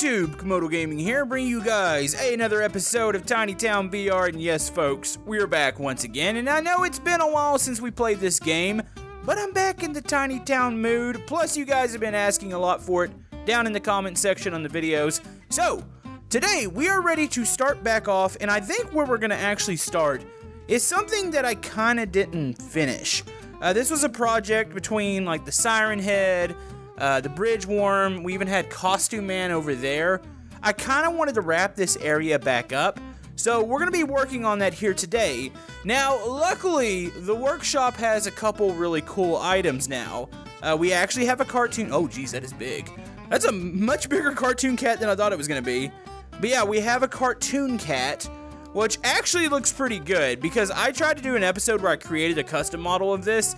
YouTube? Camodo Gaming here, bringing you guys another episode of Tiny Town VR. And yes, folks, we're back once again. And I know it's been a while since we played this game, but I'm back in the Tiny Town mood. Plus, you guys have been asking a lot for it down in the comment section on the videos. So, today we are ready to start back off, and I think where we're going to actually start is something that I kind of didn't finish. Uh, this was a project between like the Siren Head, uh, the Bridge Worm, we even had Costume Man over there. I kind of wanted to wrap this area back up, so we're going to be working on that here today. Now, luckily, the workshop has a couple really cool items now. Uh, we actually have a cartoon. Oh, geez, that is big. That's a much bigger cartoon cat than I thought it was going to be. But yeah, we have a cartoon cat, which actually looks pretty good because I tried to do an episode where I created a custom model of this,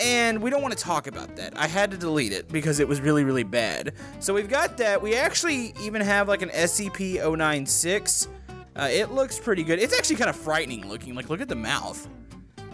and we don't want to talk about that. I had to delete it because it was really, really bad. So we've got that. We actually even have like an SCP-096. Uh, it looks pretty good. It's actually kind of frightening looking. Like, look at the mouth.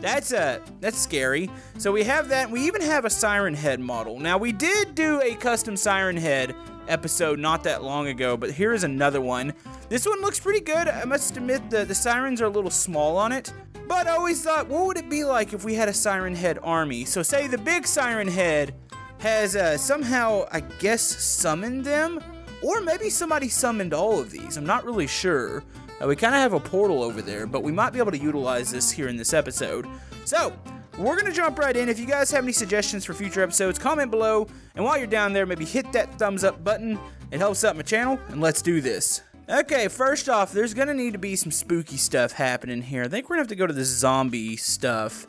That's uh, that's scary. So we have that. We even have a Siren Head model. Now, we did do a custom Siren Head episode not that long ago, but here is another one. This one looks pretty good. I must admit the, the sirens are a little small on it. But I always thought, what would it be like if we had a Siren Head army? So say the big Siren Head has uh, somehow, I guess, summoned them? Or maybe somebody summoned all of these. I'm not really sure. Uh, we kind of have a portal over there, but we might be able to utilize this here in this episode. So, we're going to jump right in. If you guys have any suggestions for future episodes, comment below. And while you're down there, maybe hit that thumbs up button. It helps out my channel, and let's do this. Okay, first off, there's gonna need to be some spooky stuff happening here. I think we're gonna have to go to the zombie stuff.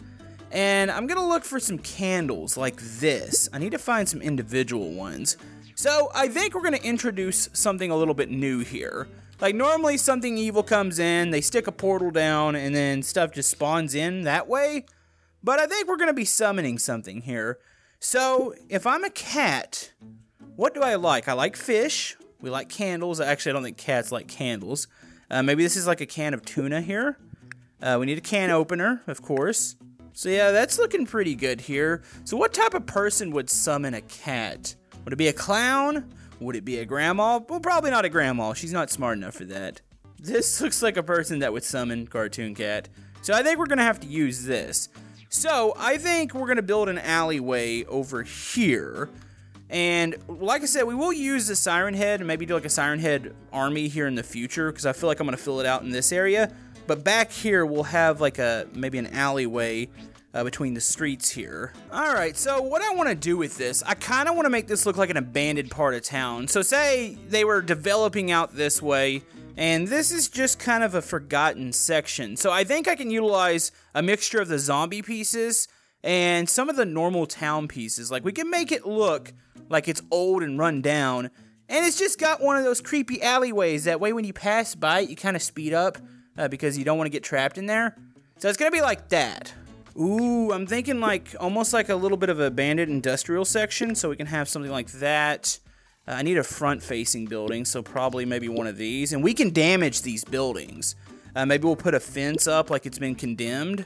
And I'm gonna look for some candles like this. I need to find some individual ones. So, I think we're gonna introduce something a little bit new here. Like, normally something evil comes in, they stick a portal down, and then stuff just spawns in that way. But I think we're gonna be summoning something here. So, if I'm a cat, what do I like? I like fish, we like candles. Actually, I don't think cats like candles. Uh, maybe this is like a can of tuna here. Uh, we need a can opener, of course. So yeah, that's looking pretty good here. So what type of person would summon a cat? Would it be a clown? Would it be a grandma? Well, probably not a grandma. She's not smart enough for that. This looks like a person that would summon Cartoon Cat. So I think we're going to have to use this. So I think we're going to build an alleyway over here. And like I said, we will use the Siren Head and maybe do like a Siren Head army here in the future because I feel like I'm going to fill it out in this area. But back here, we'll have like a maybe an alleyway uh, between the streets here. Alright, so what I want to do with this, I kind of want to make this look like an abandoned part of town. So say they were developing out this way, and this is just kind of a forgotten section. So I think I can utilize a mixture of the zombie pieces and some of the normal town pieces. Like we can make it look like it's old and run down. And it's just got one of those creepy alleyways. That way when you pass by it, you kind of speed up uh, because you don't want to get trapped in there. So it's going to be like that. Ooh, I'm thinking like almost like a little bit of a bandit industrial section. So we can have something like that. Uh, I need a front-facing building, so probably maybe one of these. And we can damage these buildings. Uh, maybe we'll put a fence up like it's been condemned.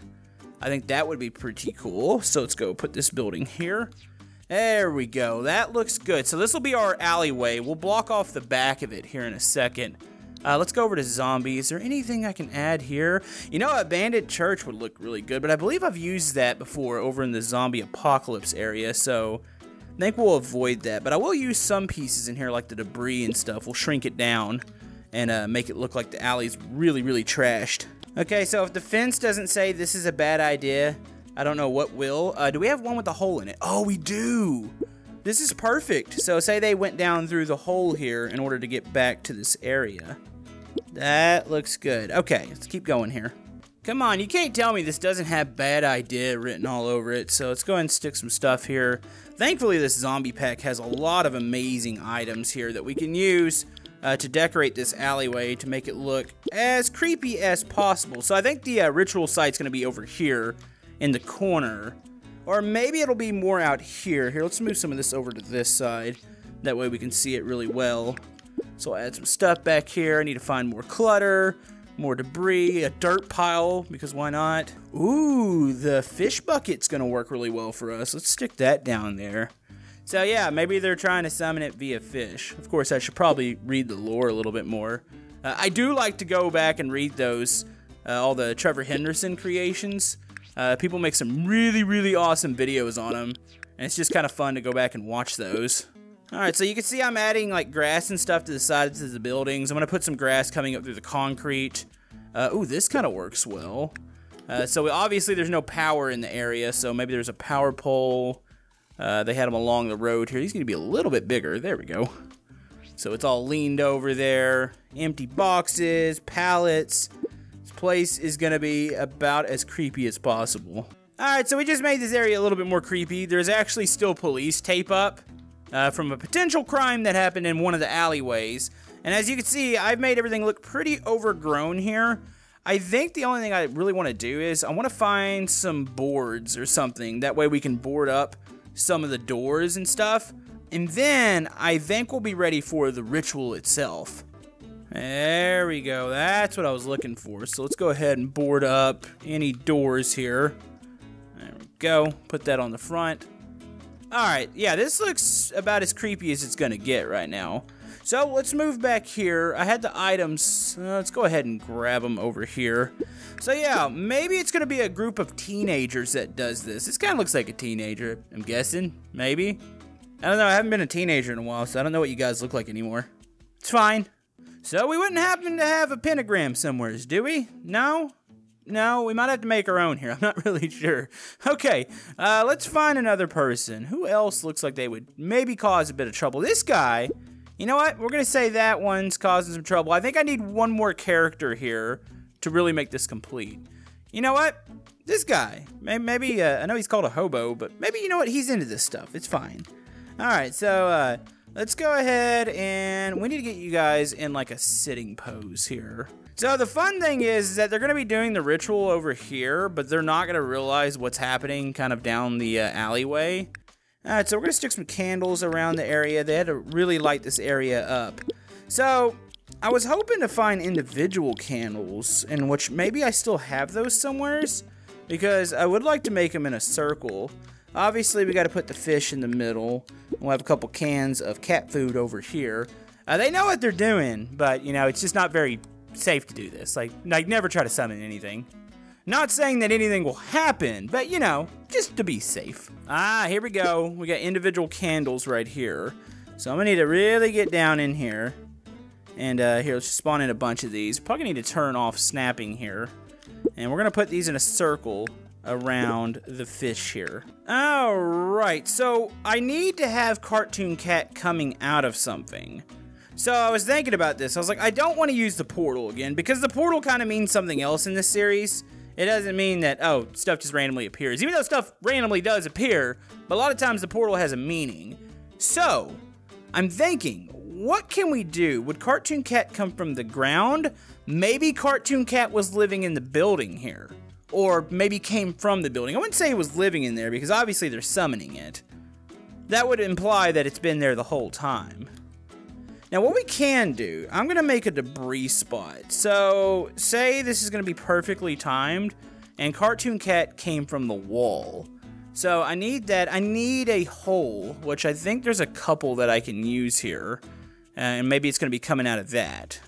I think that would be pretty cool. So let's go put this building here. There we go. That looks good. So this will be our alleyway. We'll block off the back of it here in a second. Uh, let's go over to zombies. Is there anything I can add here? You know, a bandit church would look really good, but I believe I've used that before over in the zombie apocalypse area, so I think we'll avoid that. But I will use some pieces in here, like the debris and stuff. We'll shrink it down and uh, make it look like the alley's really, really trashed. Okay, so if the fence doesn't say this is a bad idea, I don't know what will. Uh, do we have one with a hole in it? Oh, we do. This is perfect. So say they went down through the hole here in order to get back to this area. That looks good. Okay, let's keep going here. Come on, you can't tell me this doesn't have bad idea written all over it. So let's go ahead and stick some stuff here. Thankfully, this zombie pack has a lot of amazing items here that we can use uh, to decorate this alleyway to make it look as creepy as possible. So I think the uh, ritual site's going to be over here in the corner. Or maybe it'll be more out here. Here, let's move some of this over to this side. That way we can see it really well. So I'll add some stuff back here. I need to find more clutter, more debris, a dirt pile, because why not? Ooh, the fish bucket's to work really well for us. Let's stick that down there. So yeah, maybe they're trying to summon it via fish. Of course, I should probably read the lore a little bit more. Uh, I do like to go back and read those, uh, all the Trevor Henderson creations. Uh, people make some really, really awesome videos on them, and it's just kind of fun to go back and watch those. Alright, so you can see I'm adding like grass and stuff to the sides of the buildings. I'm going to put some grass coming up through the concrete. Uh, ooh, this kind of works well. Uh, so obviously there's no power in the area, so maybe there's a power pole. Uh, they had them along the road here. He's going to be a little bit bigger. There we go. So it's all leaned over there. Empty boxes, pallets. Place is to be about as creepy as possible. Alright, so we just made this area a little bit more creepy. There's actually still police tape up uh, from a potential crime that happened in one of the alleyways. And as you can see, I've made everything look pretty overgrown here. I think the only thing I really want to do is I want to find some boards or something. That way we can board up some of the doors and stuff. And then I think we'll be ready for the ritual itself. There we go. That's what I was looking for. So let's go ahead and board up any doors here. There we go. Put that on the front. Alright, yeah, this looks about as creepy as it's gonna get right now. So let's move back here. I had the items. Uh, let's go ahead and grab them over here. So yeah, maybe it's gonna be a group of teenagers that does this. This kind of looks like a teenager, I'm guessing. Maybe. I don't know, I haven't been a teenager in a while, so I don't know what you guys look like anymore. It's fine. So we wouldn't happen to have a pentagram somewheres, do we? No? No, we might have to make our own here. I'm not really sure. Okay, uh, let's find another person. Who else looks like they would maybe cause a bit of trouble? This guy, you know what? We're going to say that one's causing some trouble. I think I need one more character here to really make this complete. You know what? This guy. Maybe, uh, I know he's called a hobo, but maybe, you know what? He's into this stuff. It's fine. All right, so uh, let's go ahead and we need to get you guys in like a sitting pose here. So the fun thing is, that they're going to be doing the ritual over here, but they're not going to realize what's happening kind of down the uh, alleyway. Alright, so we're going to stick some candles around the area. They had to really light this area up. So, I was hoping to find individual candles, in which maybe I still have those somewheres, because I would like to make them in a circle. Obviously, we got to put the fish in the middle. We'll have a couple cans of cat food over here. Uh, they know what they're doing, but, you know, it's just not very safe to do this. Like, like never try to summon anything. Not saying that anything will happen, but you know, just to be safe. Ah, here we go. We got individual candles right here. So I'm gonna need to really get down in here. And uh, here, let's just spawn in a bunch of these. Probably need to turn off snapping here. And we're gonna put these in a circle around the fish here. Alright, so I need to have Cartoon Cat coming out of something. So I was thinking about this. I was like, I don't want to use the portal again because the portal kind of means something else in this series. It doesn't mean that, oh, stuff just randomly appears. Even though stuff randomly does appear, but a lot of times the portal has a meaning. So, I'm thinking, what can we do? Would Cartoon Cat come from the ground? Maybe Cartoon Cat was living in the building here. Or maybe came from the building. I wouldn't say it was living in there because obviously they're summoning it. That would imply that it's been there the whole time. Now what we can do, I'm to make a debris spot. So say this is to be perfectly timed and Cartoon Cat came from the wall. So I need that, I need a hole, which I think there's a couple that I can use here. Uh, and maybe it's to be coming out of that.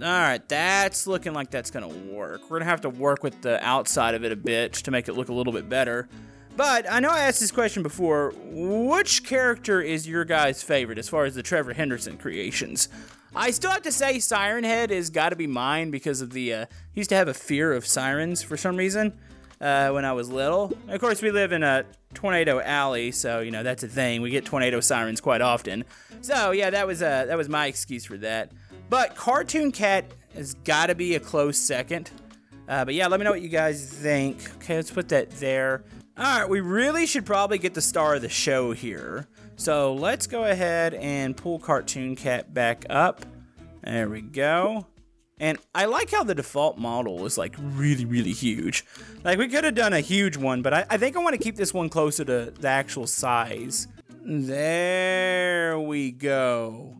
Alright, that's looking like that's going to work. We're going to have to work with the outside of it a bit to make it look a little bit better. But I know I asked this question before. Which character is your guys' favorite as far as the Trevor Henderson creations? I still have to say Siren Head has got to be mine because of the. Uh, used to have a fear of sirens for some reason uh, when I was little. Of course, we live in a tornado alley, so you know that's a thing. We get tornado sirens quite often. So yeah, that was uh, that was my excuse for that. But Cartoon Cat has got to be a close second. Uh, but yeah, let me know what you guys think. Okay, let's put that there. Alright, we really should probably get the star of the show here. So let's go ahead and pull Cartoon Cat back up. There we go. And I like how the default model is like really, really huge. Like we could have done a huge one, but I, I think I want to keep this one closer to the actual size. There we go.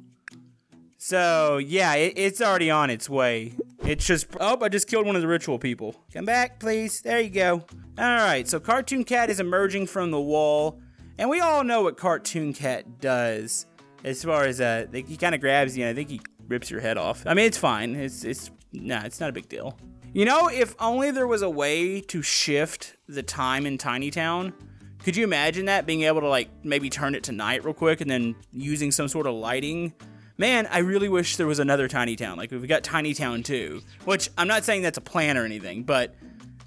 So yeah, it, it's already on its way. It's just, oh, I just killed one of the ritual people. Come back, please. There you go. All right, so Cartoon Cat is emerging from the wall. And we all know what Cartoon Cat does as far as uh, he kind of grabs you. And I think he rips your head off. I mean, it's fine. It's it's nah, it's not a big deal. You know, if only there was a way to shift the time in Tiny Town. Could you imagine that being able to like maybe turn it to night real quick and then using some sort of lighting? Man, I really wish there was another Tiny Town. Like we've got Tiny Town 2, which I'm not saying that's a plan or anything, but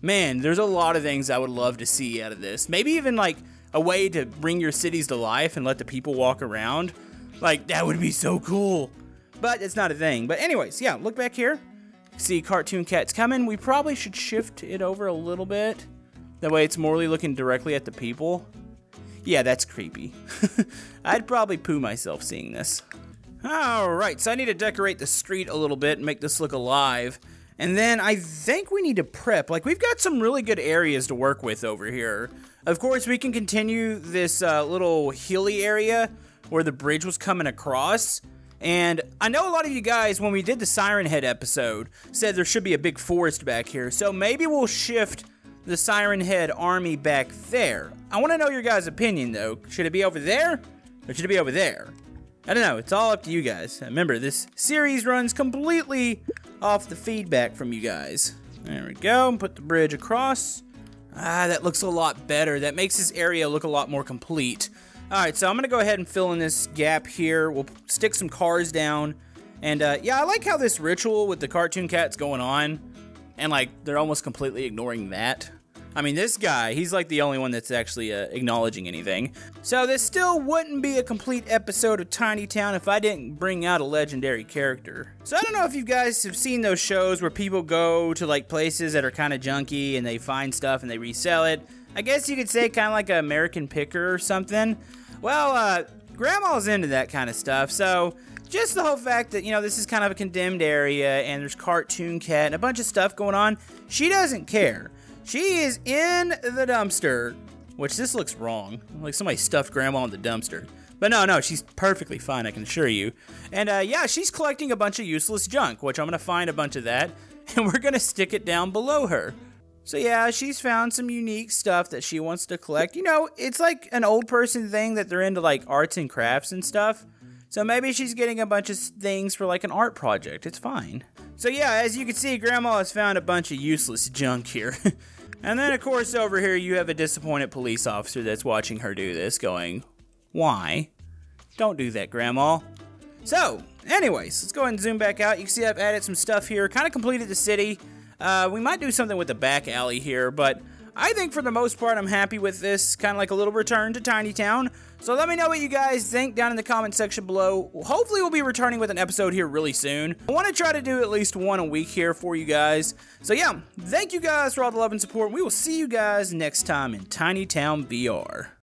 man, there's a lot of things I would love to see out of this. Maybe even like a way to bring your cities to life and let the people walk around. Like that would be so cool. But it's not a thing. But anyways, yeah, look back here. See Cartoon Cat's coming. We probably should shift it over a little bit. That way it's morely looking directly at the people. Yeah, that's creepy. I'd probably poo myself seeing this. Alright, so I need to decorate the street a little bit and make this look alive. And then I think we need to prep. Like, we've got some really good areas to work with over here. Of course, we can continue this uh, little hilly area where the bridge was coming across. And I know a lot of you guys, when we did the Siren Head episode, said there should be a big forest back here. So maybe we'll shift the Siren Head army back there. I want to know your guys' opinion, though. Should it be over there? Or should it be over there? I don't know. It's all up to you guys. Remember, this series runs completely off the feedback from you guys. There we go. Put the bridge across. Ah, that looks a lot better. That makes this area look a lot more complete. Alright, so I'm going to go ahead and fill in this gap here. We'll stick some cars down. And, uh, yeah, I like how this ritual with the cartoon cat's going on. And, like, they're almost completely ignoring that. I mean, this guy, he's like the only one that's actually uh, acknowledging anything. So this still wouldn't be a complete episode of Tiny Town if I didn't bring out a legendary character. So I don't know if you guys have seen those shows where people go to like places that are kind of junky and they find stuff and they resell it. I guess you could say kind of like an American Picker or something. Well, uh, Grandma's into that kind of stuff, so just the whole fact that, you know, this is kind of a condemned area and there's Cartoon Cat and a bunch of stuff going on, she doesn't care. She is in the dumpster, which this looks wrong. Like somebody stuffed grandma in the dumpster. But no, no, she's perfectly fine, I can assure you. And uh, yeah, she's collecting a bunch of useless junk, which I'm to find a bunch of that, and we're to stick it down below her. So yeah, she's found some unique stuff that she wants to collect. You know, it's like an old person thing that they're into like arts and crafts and stuff. So maybe she's getting a bunch of things for like an art project. It's fine. So yeah, as you can see, Grandma has found a bunch of useless junk here. and then of course over here you have a disappointed police officer that's watching her do this going, why? Don't do that, Grandma. So, anyways, let's go ahead and zoom back out. You can see I've added some stuff here, kind of completed the city. Uh, we might do something with the back alley here, but I think for the most part I'm happy with this, kind of like a little return to Tiny Town. So let me know what you guys think down in the comment section below. Hopefully we'll be returning with an episode here really soon. I want to try to do at least one a week here for you guys. So yeah, thank you guys for all the love and support. We will see you guys next time in Tiny Town VR.